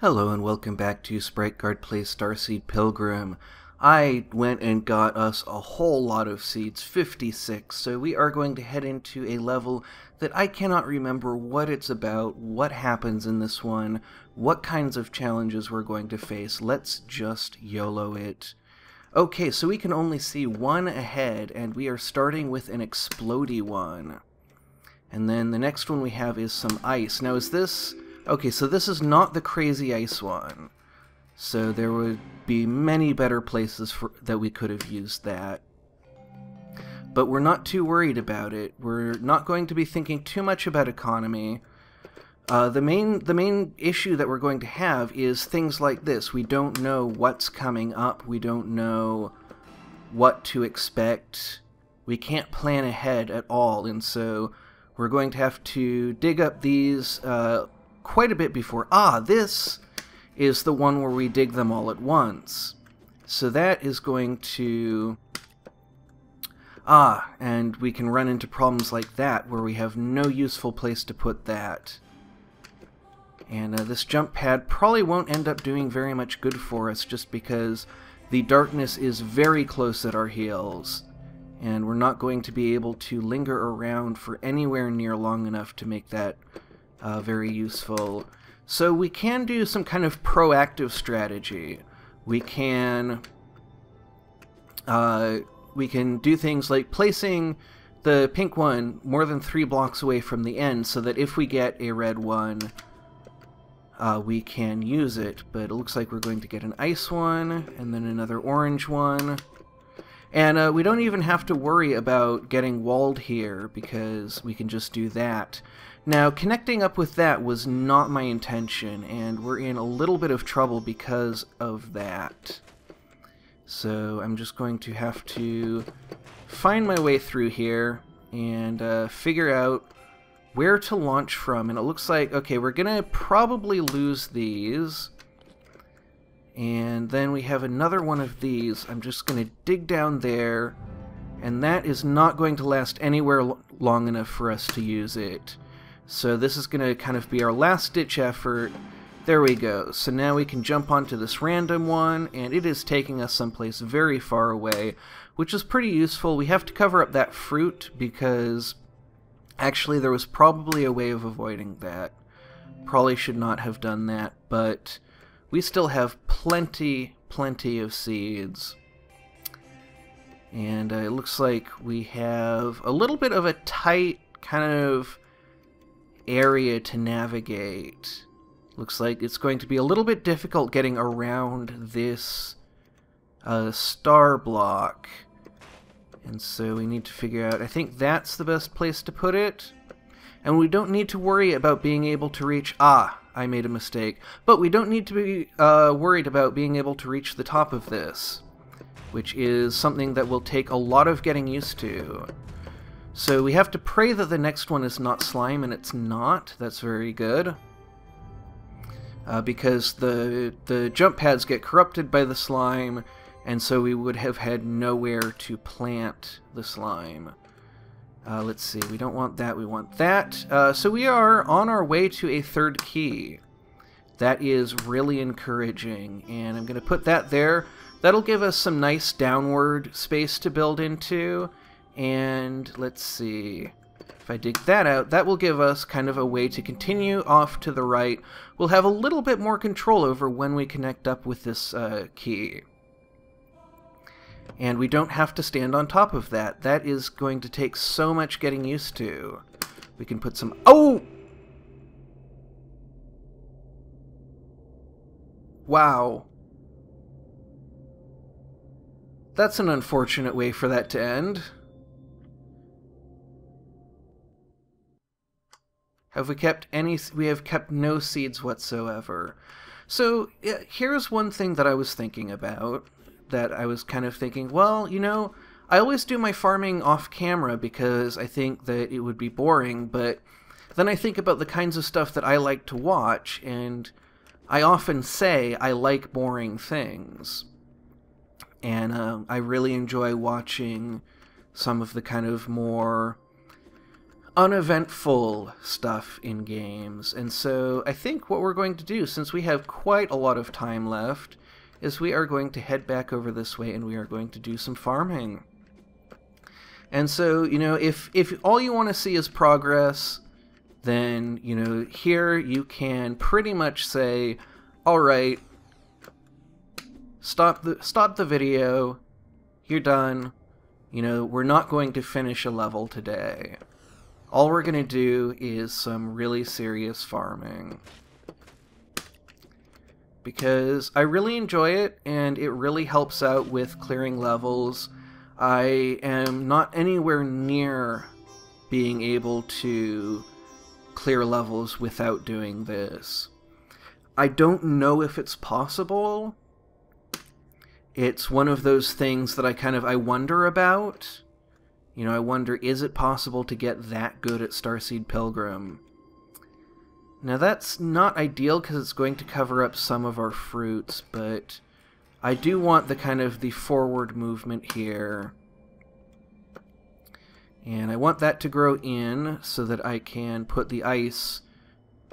Hello and welcome back to Sprite Guard Plays Starseed Pilgrim. I went and got us a whole lot of seeds, 56, so we are going to head into a level that I cannot remember what it's about, what happens in this one, what kinds of challenges we're going to face. Let's just YOLO it. Okay, so we can only see one ahead, and we are starting with an explody one. And then the next one we have is some ice. Now is this... Okay, so this is not the crazy ice one. So there would be many better places for, that we could have used that. But we're not too worried about it. We're not going to be thinking too much about economy. Uh, the main the main issue that we're going to have is things like this. We don't know what's coming up. We don't know what to expect. We can't plan ahead at all, and so we're going to have to dig up these uh, quite a bit before. Ah, this is the one where we dig them all at once. So that is going to... Ah, and we can run into problems like that where we have no useful place to put that. And uh, this jump pad probably won't end up doing very much good for us just because the darkness is very close at our heels. And we're not going to be able to linger around for anywhere near long enough to make that uh, very useful. So we can do some kind of proactive strategy. We can uh, we can do things like placing the pink one more than three blocks away from the end so that if we get a red one, uh, we can use it. But it looks like we're going to get an ice one and then another orange one. And uh, we don't even have to worry about getting walled here because we can just do that. Now, connecting up with that was not my intention, and we're in a little bit of trouble because of that. So I'm just going to have to find my way through here and uh, figure out where to launch from. And it looks like, okay, we're going to probably lose these. And then we have another one of these. I'm just going to dig down there. And that is not going to last anywhere long enough for us to use it. So this is going to kind of be our last ditch effort. There we go. So now we can jump onto this random one, and it is taking us someplace very far away, which is pretty useful. We have to cover up that fruit because actually there was probably a way of avoiding that. Probably should not have done that, but we still have plenty, plenty of seeds. And uh, it looks like we have a little bit of a tight kind of area to navigate. Looks like it's going to be a little bit difficult getting around this uh, star block. And so we need to figure out, I think that's the best place to put it. And we don't need to worry about being able to reach, ah, I made a mistake. But we don't need to be uh, worried about being able to reach the top of this, which is something that will take a lot of getting used to. So we have to pray that the next one is not slime, and it's not. That's very good. Uh, because the, the jump pads get corrupted by the slime, and so we would have had nowhere to plant the slime. Uh, let's see, we don't want that, we want that. Uh, so we are on our way to a third key. That is really encouraging, and I'm going to put that there. That'll give us some nice downward space to build into, and let's see. If I dig that out, that will give us kind of a way to continue off to the right. We'll have a little bit more control over when we connect up with this uh, key. And we don't have to stand on top of that. That is going to take so much getting used to. We can put some... Oh! Wow. That's an unfortunate way for that to end. Have we kept any? We have kept no seeds whatsoever. So here's one thing that I was thinking about. That I was kind of thinking, well, you know, I always do my farming off camera because I think that it would be boring, but then I think about the kinds of stuff that I like to watch, and I often say I like boring things. And uh, I really enjoy watching some of the kind of more uneventful stuff in games. And so I think what we're going to do, since we have quite a lot of time left, is we are going to head back over this way and we are going to do some farming. And so, you know, if, if all you want to see is progress, then, you know, here you can pretty much say, all right, stop the, stop the video, you're done, you know, we're not going to finish a level today. All we're going to do is some really serious farming. Because I really enjoy it, and it really helps out with clearing levels. I am not anywhere near being able to clear levels without doing this. I don't know if it's possible, it's one of those things that I kind of I wonder about. You know, I wonder is it possible to get that good at Starseed Pilgrim? Now that's not ideal because it's going to cover up some of our fruits, but I do want the kind of the forward movement here. And I want that to grow in so that I can put the ice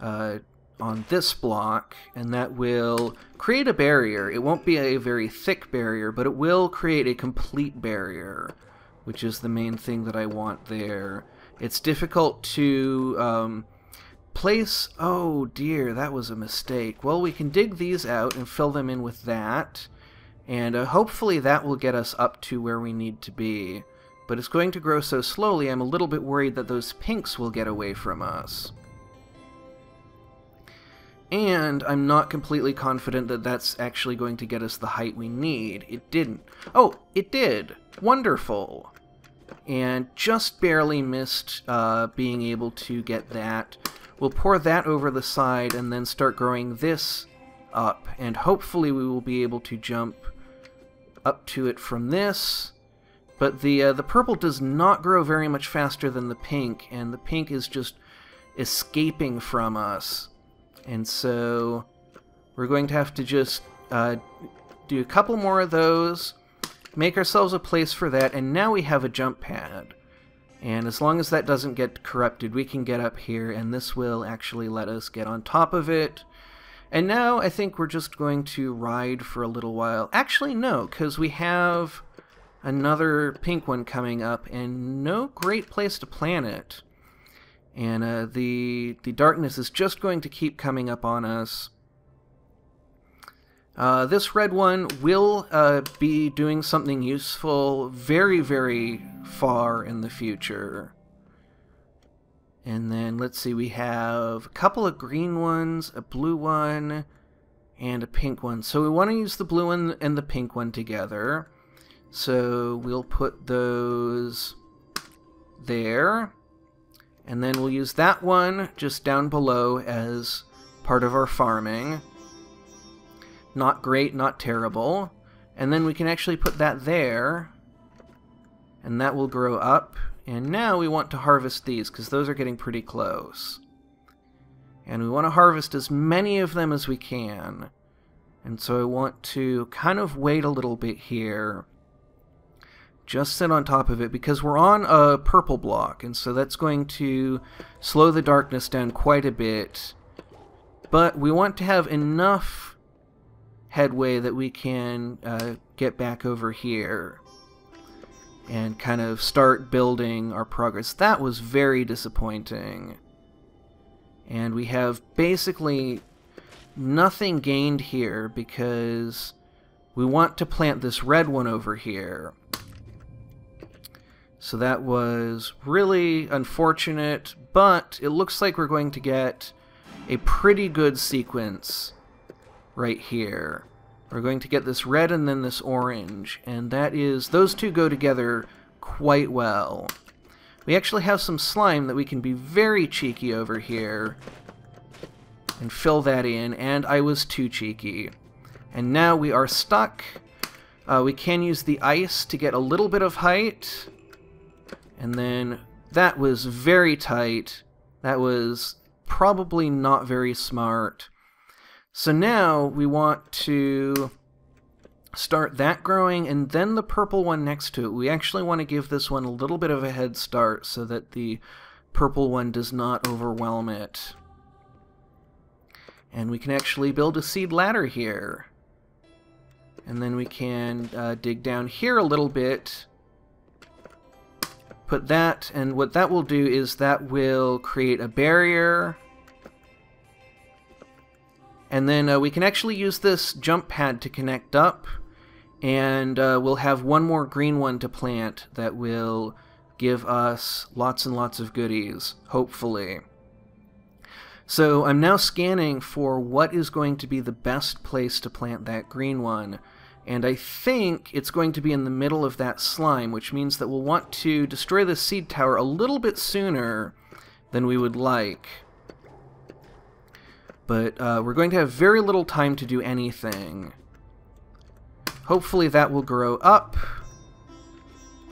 uh, on this block, and that will create a barrier. It won't be a very thick barrier, but it will create a complete barrier, which is the main thing that I want there. It's difficult to um, place... Oh dear, that was a mistake. Well, we can dig these out and fill them in with that, and uh, hopefully that will get us up to where we need to be. But it's going to grow so slowly, I'm a little bit worried that those pinks will get away from us and I'm not completely confident that that's actually going to get us the height we need. It didn't. Oh, it did! Wonderful! And just barely missed uh, being able to get that. We'll pour that over the side and then start growing this up, and hopefully we will be able to jump up to it from this. But the uh, the purple does not grow very much faster than the pink, and the pink is just escaping from us. And so we're going to have to just uh, do a couple more of those, make ourselves a place for that, and now we have a jump pad. And as long as that doesn't get corrupted, we can get up here, and this will actually let us get on top of it. And now I think we're just going to ride for a little while. Actually, no, because we have another pink one coming up, and no great place to plant it and uh, the the darkness is just going to keep coming up on us. Uh, this red one will uh, be doing something useful very, very far in the future. And then let's see, we have a couple of green ones, a blue one, and a pink one. So we want to use the blue one and the pink one together. So we'll put those there. And then we'll use that one just down below as part of our farming. Not great, not terrible. And then we can actually put that there. And that will grow up. And now we want to harvest these, because those are getting pretty close. And we want to harvest as many of them as we can. And so I want to kind of wait a little bit here just sit on top of it because we're on a purple block and so that's going to slow the darkness down quite a bit but we want to have enough headway that we can uh, get back over here and kind of start building our progress. That was very disappointing. And we have basically nothing gained here because we want to plant this red one over here. So that was really unfortunate, but it looks like we're going to get a pretty good sequence right here. We're going to get this red and then this orange, and that is, those two go together quite well. We actually have some slime that we can be very cheeky over here and fill that in, and I was too cheeky. And now we are stuck. Uh, we can use the ice to get a little bit of height, and then that was very tight. That was probably not very smart. So now we want to start that growing and then the purple one next to it. We actually want to give this one a little bit of a head start so that the purple one does not overwhelm it. And we can actually build a seed ladder here. And then we can uh, dig down here a little bit. Put that, and what that will do is that will create a barrier. And then uh, we can actually use this jump pad to connect up. And uh, we'll have one more green one to plant that will give us lots and lots of goodies, hopefully. So I'm now scanning for what is going to be the best place to plant that green one. And I think it's going to be in the middle of that slime, which means that we'll want to destroy the seed tower a little bit sooner than we would like. But uh, we're going to have very little time to do anything. Hopefully that will grow up.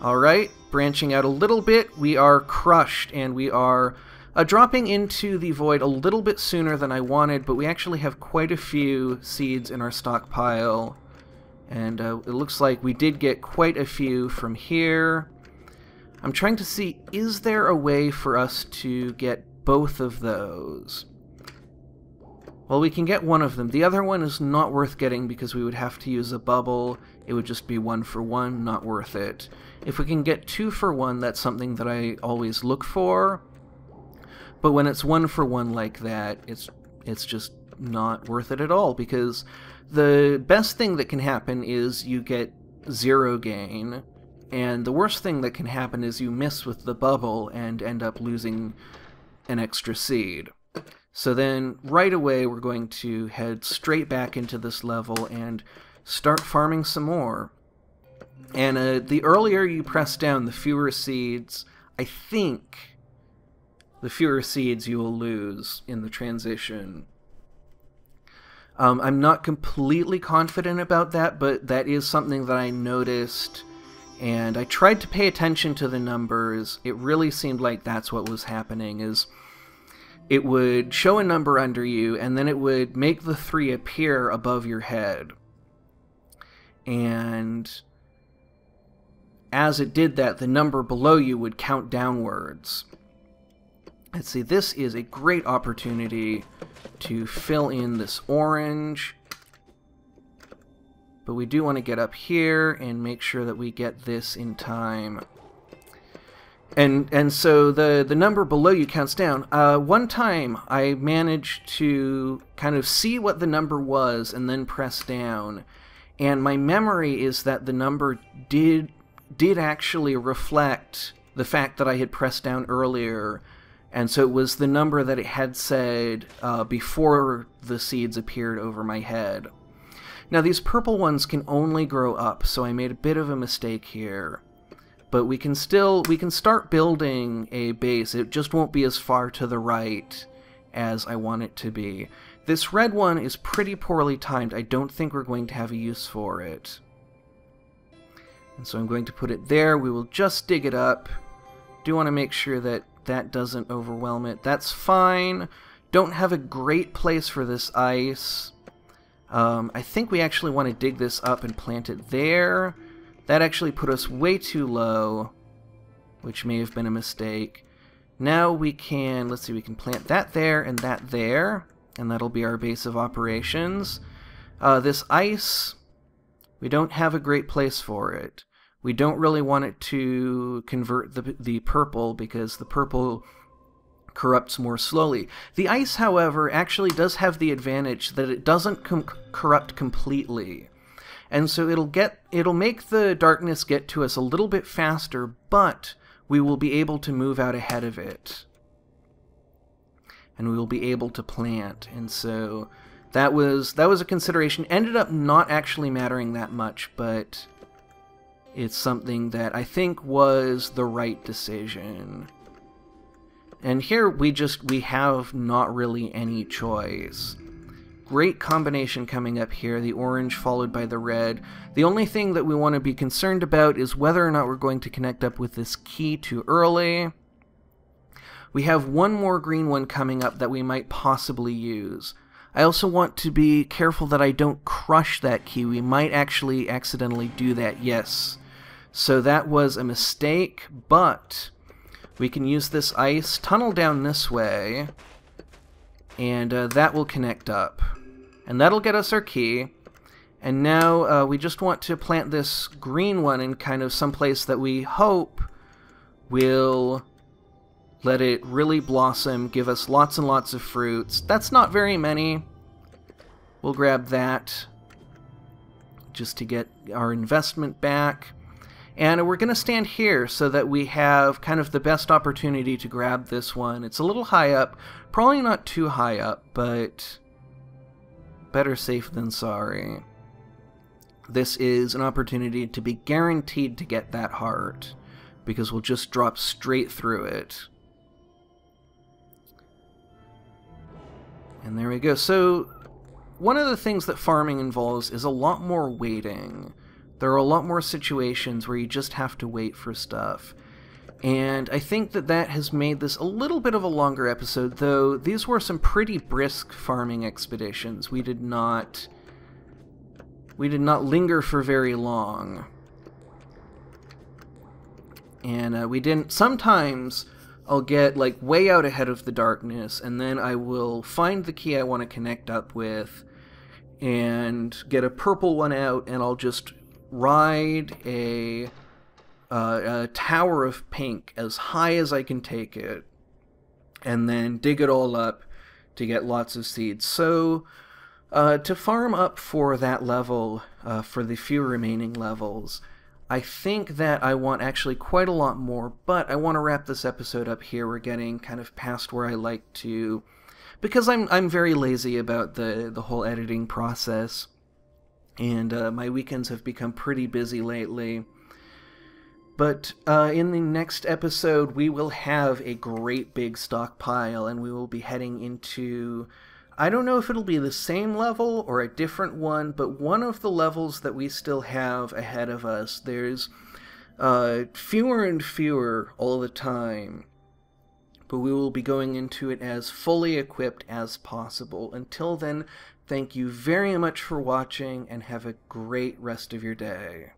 Alright, branching out a little bit, we are crushed, and we are uh, dropping into the void a little bit sooner than I wanted, but we actually have quite a few seeds in our stockpile. And uh, it looks like we did get quite a few from here. I'm trying to see, is there a way for us to get both of those? Well, we can get one of them. The other one is not worth getting because we would have to use a bubble. It would just be one for one, not worth it. If we can get two for one, that's something that I always look for. But when it's one for one like that, it's it's just not worth it at all because the best thing that can happen is you get zero gain, and the worst thing that can happen is you miss with the bubble and end up losing an extra seed. So then, right away, we're going to head straight back into this level and start farming some more. And uh, the earlier you press down, the fewer seeds, I think, the fewer seeds you will lose in the transition. Um, I'm not completely confident about that, but that is something that I noticed, and I tried to pay attention to the numbers. It really seemed like that's what was happening. Is it would show a number under you, and then it would make the three appear above your head, and as it did that, the number below you would count downwards. Let's see, this is a great opportunity to fill in this orange. But we do want to get up here and make sure that we get this in time. And and so the, the number below you counts down. Uh, one time I managed to kind of see what the number was and then press down. And my memory is that the number did did actually reflect the fact that I had pressed down earlier and so it was the number that it had said uh, before the seeds appeared over my head. Now these purple ones can only grow up, so I made a bit of a mistake here. But we can still, we can start building a base. It just won't be as far to the right as I want it to be. This red one is pretty poorly timed. I don't think we're going to have a use for it. And so I'm going to put it there. We will just dig it up. Do want to make sure that that doesn't overwhelm it. That's fine. Don't have a great place for this ice. Um, I think we actually want to dig this up and plant it there. That actually put us way too low, which may have been a mistake. Now we can, let's see, we can plant that there and that there, and that'll be our base of operations. Uh, this ice, we don't have a great place for it. We don't really want it to convert the, the purple because the purple corrupts more slowly. The ice, however, actually does have the advantage that it doesn't com corrupt completely. And so it'll get it'll make the darkness get to us a little bit faster, but we will be able to move out ahead of it. And we will be able to plant. And so that was that was a consideration. Ended up not actually mattering that much, but it's something that I think was the right decision. And here we just, we have not really any choice. Great combination coming up here, the orange followed by the red. The only thing that we want to be concerned about is whether or not we're going to connect up with this key too early. We have one more green one coming up that we might possibly use. I also want to be careful that I don't crush that key. We might actually accidentally do that, yes. So that was a mistake, but we can use this ice, tunnel down this way, and uh, that will connect up. And that'll get us our key. And now uh, we just want to plant this green one in kind of some place that we hope will let it really blossom, give us lots and lots of fruits. That's not very many. We'll grab that just to get our investment back. And we're going to stand here so that we have kind of the best opportunity to grab this one. It's a little high up, probably not too high up, but better safe than sorry. This is an opportunity to be guaranteed to get that heart, because we'll just drop straight through it. And there we go. So, one of the things that farming involves is a lot more waiting. There are a lot more situations where you just have to wait for stuff. And I think that that has made this a little bit of a longer episode, though these were some pretty brisk farming expeditions. We did not we did not linger for very long. And uh, we didn't sometimes I'll get like way out ahead of the darkness and then I will find the key I want to connect up with and get a purple one out and I'll just ride a, uh, a tower of pink as high as I can take it, and then dig it all up to get lots of seeds. So, uh, to farm up for that level, uh, for the few remaining levels, I think that I want actually quite a lot more, but I want to wrap this episode up here. We're getting kind of past where I like to, because I'm I'm very lazy about the the whole editing process and uh, my weekends have become pretty busy lately. But uh, in the next episode, we will have a great big stockpile, and we will be heading into. I don't know if it'll be the same level or a different one, but one of the levels that we still have ahead of us. There's uh, fewer and fewer all the time, but we will be going into it as fully equipped as possible. Until then, Thank you very much for watching and have a great rest of your day.